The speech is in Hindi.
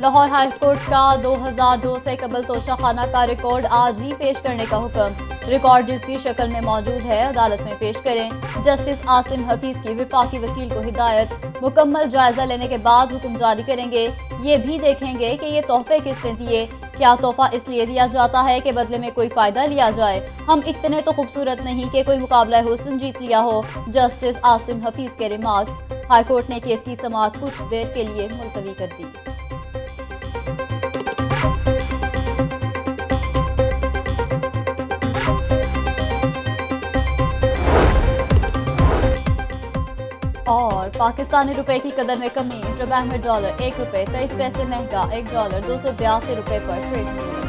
लाहौर हाईकोर्ट का 2002 से कबल तोशाखाना का रिकॉर्ड आज ही पेश करने का हुक्म। रिकॉर्ड जिस भी शक्ल में मौजूद है, अदालत में पेश करें। जस्टिस आसिम हफीज की विफाकी वकील को हिदायत। मुकम्मल जायजा लेने के बाद हुक्म जारी करेंगे। ये भी देखेंगे कि ये तोहफे किसने दिए। क्या तोहफा इसलिए दिया जाता है कि बदले में कोई फ़ायदा लिया जाए? हम इतने तो खूबसूरत नहीं कि कोई मुकाबला हुसन जीत लिया हो, जस्टिस आसिम हफीज के रिमार्क्स हाईकोर्ट ने केस की समात कुछ देर के लिए मुलतवी कर दी। और पाकिस्तानी रुपए की कदर में कमी इंटरबैंक में डॉलर एक रुपए, तेईस पैसे महँगा, एक डॉलर दो सौ बयासी रुपए पर ट्रेड